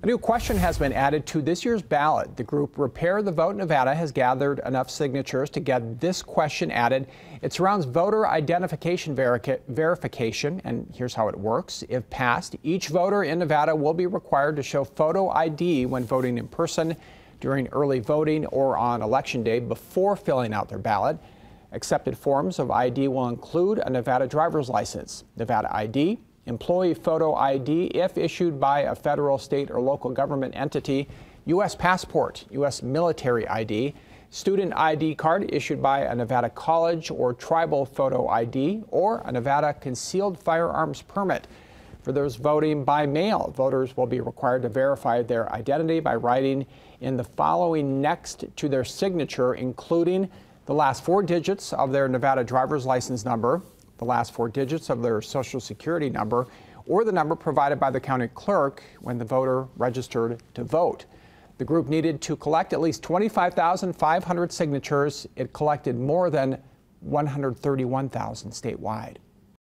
A new question has been added to this year's ballot. The group Repair the Vote Nevada has gathered enough signatures to get this question added. It surrounds voter identification verification, and here's how it works. If passed, each voter in Nevada will be required to show photo ID when voting in person, during early voting, or on election day before filling out their ballot. Accepted forms of ID will include a Nevada driver's license, Nevada ID, employee photo ID if issued by a federal, state, or local government entity, U.S. passport, U.S. military ID, student ID card issued by a Nevada college or tribal photo ID, or a Nevada concealed firearms permit. For those voting by mail, voters will be required to verify their identity by writing in the following next to their signature, including the last four digits of their Nevada driver's license number, the last four digits of their social security number, or the number provided by the county clerk when the voter registered to vote. The group needed to collect at least 25,500 signatures. It collected more than 131,000 statewide.